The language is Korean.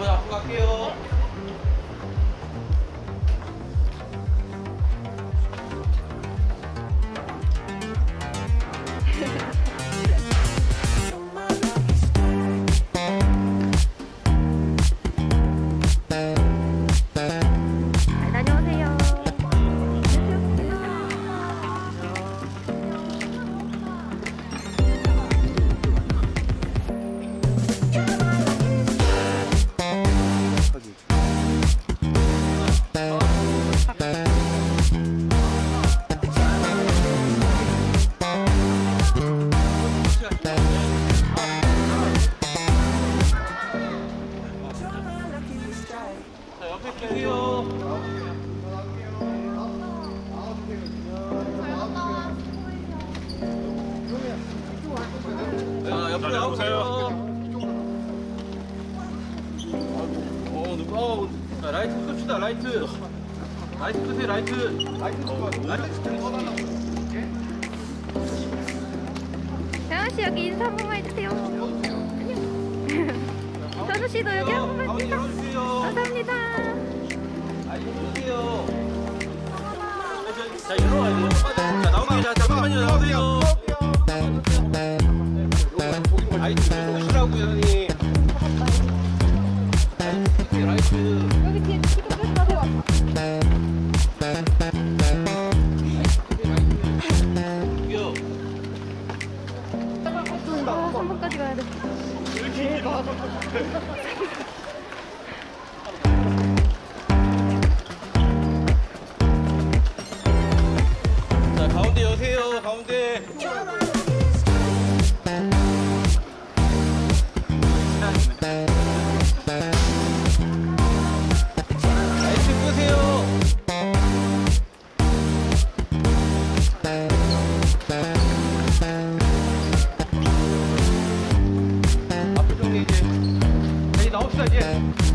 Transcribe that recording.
먼저 앞으로 갈게요. 누구, 어, 자, 라이트 끕시다, 라이트. 라이트 끄세요, 라이트. 라이트, 라이트 끄세요. 형원 씨 여기 인사 한 번만 해주세요. 안녕. 셔누 씨도 여기 한 번만 가운데 인사. 열어주세요. 감사합니다. 아, 열어주세요. 자, 일어나야 돼요. 3번까지 가야 돼. 老师再见。